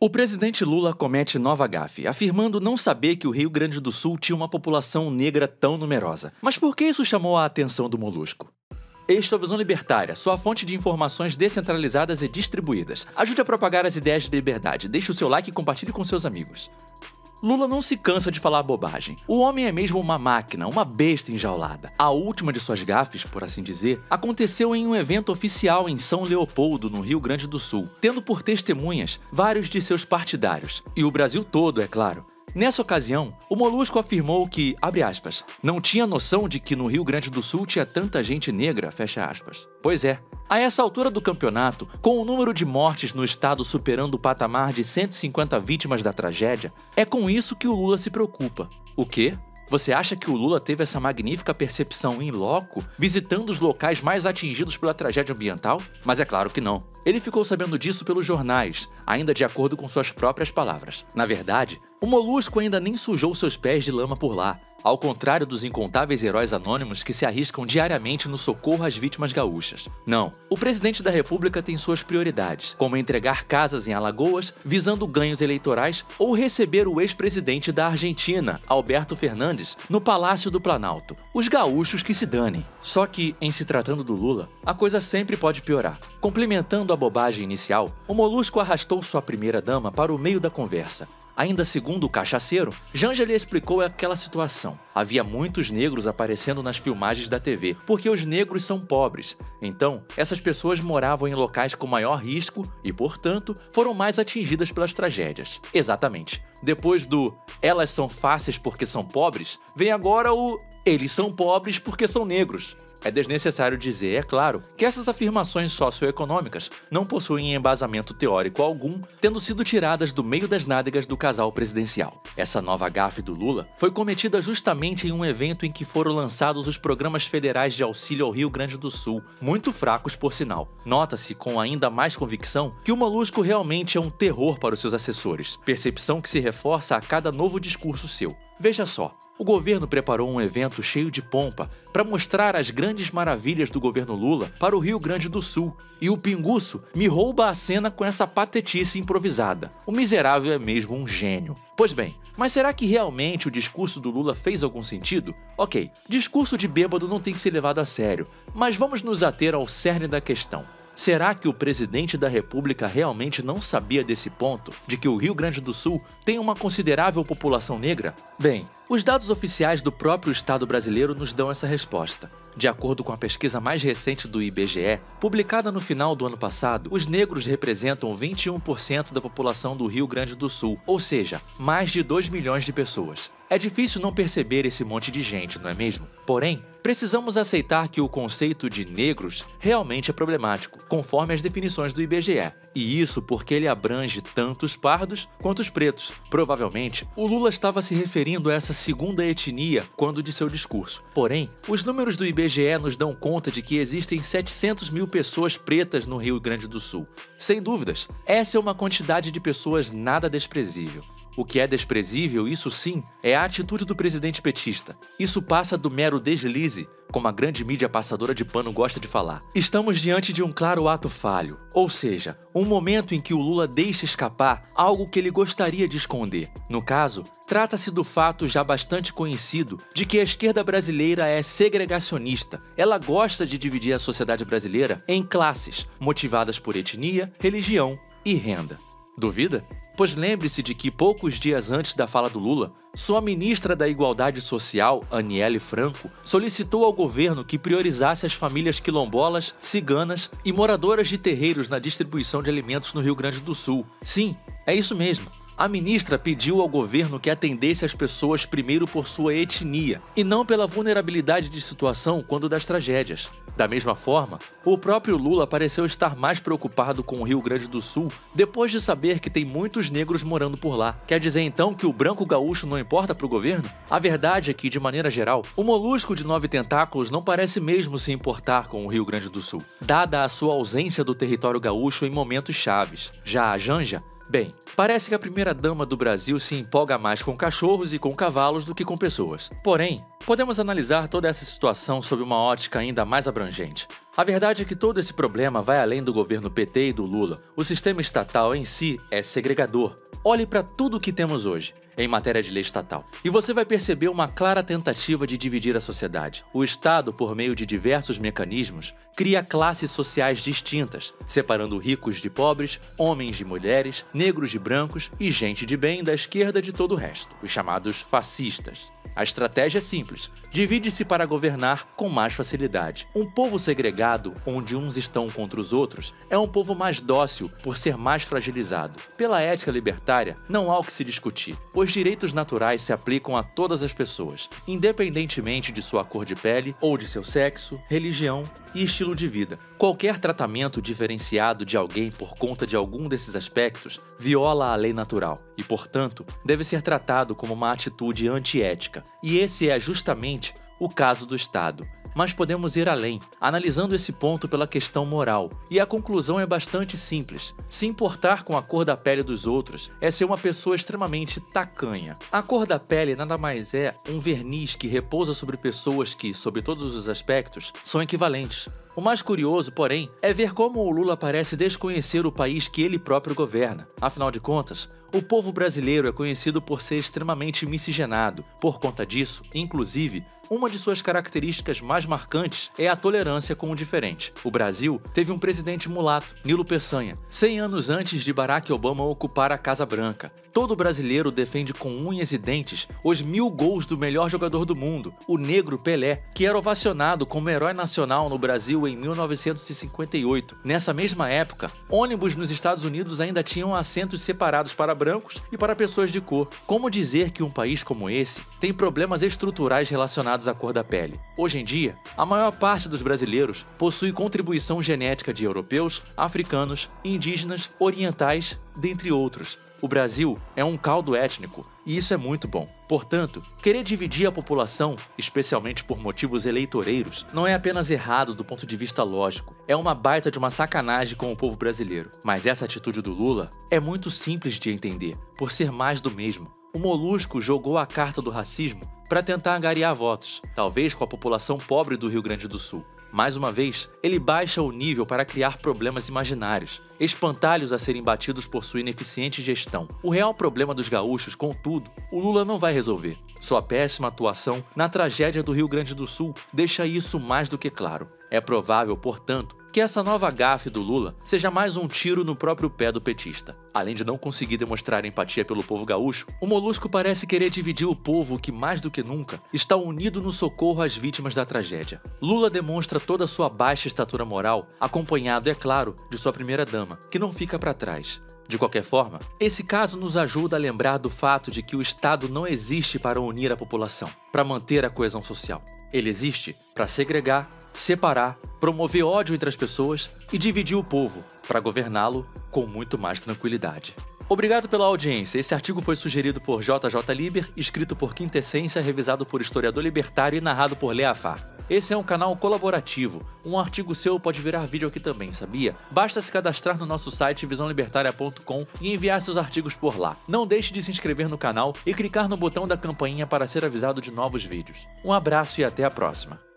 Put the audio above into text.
O presidente Lula comete nova gafe, afirmando não saber que o Rio Grande do Sul tinha uma população negra tão numerosa. Mas por que isso chamou a atenção do Molusco? Este é o Visão Libertária, sua fonte de informações descentralizadas e distribuídas. Ajude a propagar as ideias de liberdade, deixe o seu like e compartilhe com seus amigos. Lula não se cansa de falar bobagem. O homem é mesmo uma máquina, uma besta enjaulada. A última de suas gafes, por assim dizer, aconteceu em um evento oficial em São Leopoldo, no Rio Grande do Sul, tendo por testemunhas vários de seus partidários. E o Brasil todo, é claro. Nessa ocasião, o Molusco afirmou que, abre aspas, não tinha noção de que no Rio Grande do Sul tinha tanta gente negra, fecha aspas. Pois é, a essa altura do campeonato, com o número de mortes no estado superando o patamar de 150 vítimas da tragédia, é com isso que o Lula se preocupa. O quê? Você acha que o Lula teve essa magnífica percepção em loco, visitando os locais mais atingidos pela tragédia ambiental? Mas é claro que não. Ele ficou sabendo disso pelos jornais, ainda de acordo com suas próprias palavras. Na verdade, o molusco ainda nem sujou seus pés de lama por lá, ao contrário dos incontáveis heróis anônimos que se arriscam diariamente no socorro às vítimas gaúchas. Não, o presidente da República tem suas prioridades, como entregar casas em Alagoas visando ganhos eleitorais ou receber o ex-presidente da Argentina, Alberto Fernandes, no Palácio do Planalto. Os gaúchos que se danem. Só que, em se tratando do Lula, a coisa sempre pode piorar. Complementando a bobagem inicial, o Molusco arrastou sua primeira dama para o meio da conversa. Ainda segundo o cachaceiro, Janja lhe explicou aquela situação. Havia muitos negros aparecendo nas filmagens da TV, porque os negros são pobres. Então, essas pessoas moravam em locais com maior risco e, portanto, foram mais atingidas pelas tragédias. Exatamente. Depois do elas são fáceis porque são pobres, vem agora o eles são pobres porque são negros. É desnecessário dizer, é claro, que essas afirmações socioeconômicas não possuem embasamento teórico algum, tendo sido tiradas do meio das nádegas do casal presidencial. Essa nova gafe do Lula foi cometida justamente em um evento em que foram lançados os programas federais de auxílio ao Rio Grande do Sul, muito fracos por sinal. Nota-se com ainda mais convicção que o Molusco realmente é um terror para os seus assessores, percepção que se reforça a cada novo discurso seu. Veja só, o governo preparou um evento cheio de pompa para mostrar as grandes maravilhas do governo Lula para o Rio Grande do Sul, e o Pinguço me rouba a cena com essa patetice improvisada. O miserável é mesmo um gênio. Pois bem, mas será que realmente o discurso do Lula fez algum sentido? Ok, discurso de bêbado não tem que ser levado a sério, mas vamos nos ater ao cerne da questão. Será que o presidente da República realmente não sabia desse ponto, de que o Rio Grande do Sul tem uma considerável população negra? Bem, os dados oficiais do próprio Estado brasileiro nos dão essa resposta. De acordo com a pesquisa mais recente do IBGE, publicada no final do ano passado, os negros representam 21% da população do Rio Grande do Sul, ou seja, mais de 2 milhões de pessoas. É difícil não perceber esse monte de gente, não é mesmo? Porém, precisamos aceitar que o conceito de negros realmente é problemático, conforme as definições do IBGE. E isso porque ele abrange tanto os pardos quanto os pretos. Provavelmente, o Lula estava se referindo a essa segunda etnia quando de seu discurso. Porém, os números do IBGE nos dão conta de que existem 700 mil pessoas pretas no Rio Grande do Sul. Sem dúvidas, essa é uma quantidade de pessoas nada desprezível. O que é desprezível, isso sim, é a atitude do presidente petista. Isso passa do mero deslize, como a grande mídia passadora de pano gosta de falar. Estamos diante de um claro ato falho, ou seja, um momento em que o Lula deixa escapar algo que ele gostaria de esconder. No caso, trata-se do fato já bastante conhecido de que a esquerda brasileira é segregacionista. Ela gosta de dividir a sociedade brasileira em classes, motivadas por etnia, religião e renda. Duvida? Pois lembre-se de que poucos dias antes da fala do Lula, sua ministra da Igualdade Social, Aniele Franco, solicitou ao governo que priorizasse as famílias quilombolas, ciganas e moradoras de terreiros na distribuição de alimentos no Rio Grande do Sul. Sim, é isso mesmo. A ministra pediu ao governo que atendesse as pessoas primeiro por sua etnia e não pela vulnerabilidade de situação quando das tragédias. Da mesma forma, o próprio Lula pareceu estar mais preocupado com o Rio Grande do Sul depois de saber que tem muitos negros morando por lá. Quer dizer então que o branco gaúcho não importa para o governo? A verdade é que, de maneira geral, o molusco de nove tentáculos não parece mesmo se importar com o Rio Grande do Sul, dada a sua ausência do território gaúcho em momentos chaves. Já a Janja Bem, parece que a primeira-dama do Brasil se empolga mais com cachorros e com cavalos do que com pessoas. Porém, podemos analisar toda essa situação sob uma ótica ainda mais abrangente. A verdade é que todo esse problema vai além do governo PT e do Lula. O sistema estatal em si é segregador. Olhe para tudo o que temos hoje em matéria de lei estatal. E você vai perceber uma clara tentativa de dividir a sociedade. O Estado, por meio de diversos mecanismos, cria classes sociais distintas, separando ricos de pobres, homens de mulheres, negros de brancos e gente de bem da esquerda de todo o resto, os chamados fascistas. A estratégia é simples: divide-se para governar com mais facilidade. Um povo segregado, onde uns estão contra os outros, é um povo mais dócil por ser mais fragilizado. Pela ética libertária, não há o que se discutir. Os direitos naturais se aplicam a todas as pessoas, independentemente de sua cor de pele ou de seu sexo, religião e estilo de vida. Qualquer tratamento diferenciado de alguém por conta de algum desses aspectos viola a lei natural e, portanto, deve ser tratado como uma atitude antiética. E esse é justamente o caso do Estado. Mas podemos ir além, analisando esse ponto pela questão moral. E a conclusão é bastante simples. Se importar com a cor da pele dos outros é ser uma pessoa extremamente tacanha. A cor da pele nada mais é um verniz que repousa sobre pessoas que, sob todos os aspectos, são equivalentes. O mais curioso, porém, é ver como o Lula parece desconhecer o país que ele próprio governa. Afinal de contas, o povo brasileiro é conhecido por ser extremamente miscigenado. Por conta disso, inclusive, uma de suas características mais marcantes é a tolerância com o diferente. O Brasil teve um presidente mulato, Nilo Peçanha, 100 anos antes de Barack Obama ocupar a Casa Branca. Todo brasileiro defende com unhas e dentes os mil gols do melhor jogador do mundo, o negro Pelé, que era ovacionado como herói nacional no Brasil em 1958. Nessa mesma época, ônibus nos Estados Unidos ainda tinham assentos separados para brancos e para pessoas de cor. Como dizer que um país como esse tem problemas estruturais relacionados à cor da pele? Hoje em dia, a maior parte dos brasileiros possui contribuição genética de europeus, africanos, indígenas, orientais, dentre outros o Brasil é um caldo étnico e isso é muito bom. Portanto, querer dividir a população, especialmente por motivos eleitoreiros, não é apenas errado do ponto de vista lógico, é uma baita de uma sacanagem com o povo brasileiro. Mas essa atitude do Lula é muito simples de entender, por ser mais do mesmo. O Molusco jogou a carta do racismo para tentar angariar votos, talvez com a população pobre do Rio Grande do Sul. Mais uma vez, ele baixa o nível para criar problemas imaginários, espantalhos a serem batidos por sua ineficiente gestão. O real problema dos gaúchos, contudo, o Lula não vai resolver. Sua péssima atuação na tragédia do Rio Grande do Sul deixa isso mais do que claro. É provável, portanto, que essa nova gafe do Lula seja mais um tiro no próprio pé do petista. Além de não conseguir demonstrar empatia pelo povo gaúcho, o Molusco parece querer dividir o povo que, mais do que nunca, está unido no socorro às vítimas da tragédia. Lula demonstra toda sua baixa estatura moral, acompanhado, é claro, de sua primeira-dama, que não fica para trás. De qualquer forma, esse caso nos ajuda a lembrar do fato de que o Estado não existe para unir a população, para manter a coesão social. Ele existe para segregar, separar, promover ódio entre as pessoas e dividir o povo, para governá-lo com muito mais tranquilidade. Obrigado pela audiência. Esse artigo foi sugerido por JJ Liber, escrito por Quintessência, revisado por historiador libertário e narrado por Leafá. Esse é um canal colaborativo. Um artigo seu pode virar vídeo aqui também, sabia? Basta se cadastrar no nosso site visãolibertaria.com e enviar seus artigos por lá. Não deixe de se inscrever no canal e clicar no botão da campainha para ser avisado de novos vídeos. Um abraço e até a próxima.